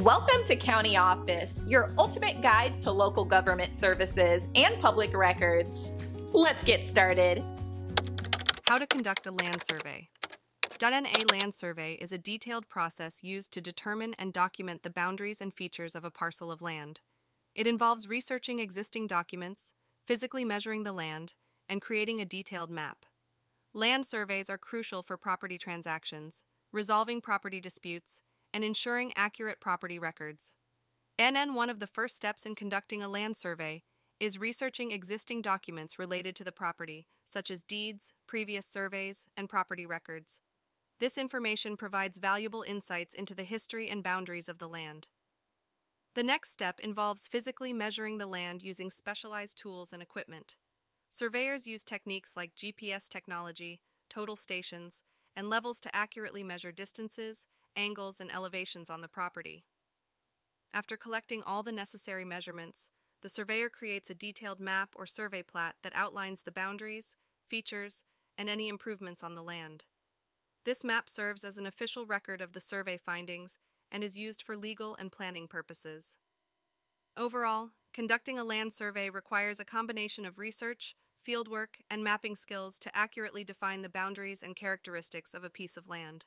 Welcome to County Office, your ultimate guide to local government services and public records. Let's get started. How to conduct a land survey. .NA land survey is a detailed process used to determine and document the boundaries and features of a parcel of land. It involves researching existing documents, physically measuring the land, and creating a detailed map. Land surveys are crucial for property transactions, resolving property disputes, and ensuring accurate property records. NN one of the first steps in conducting a land survey is researching existing documents related to the property, such as deeds, previous surveys, and property records. This information provides valuable insights into the history and boundaries of the land. The next step involves physically measuring the land using specialized tools and equipment. Surveyors use techniques like GPS technology, total stations, and levels to accurately measure distances, angles, and elevations on the property. After collecting all the necessary measurements, the surveyor creates a detailed map or survey plat that outlines the boundaries, features, and any improvements on the land. This map serves as an official record of the survey findings and is used for legal and planning purposes. Overall, conducting a land survey requires a combination of research, fieldwork, and mapping skills to accurately define the boundaries and characteristics of a piece of land.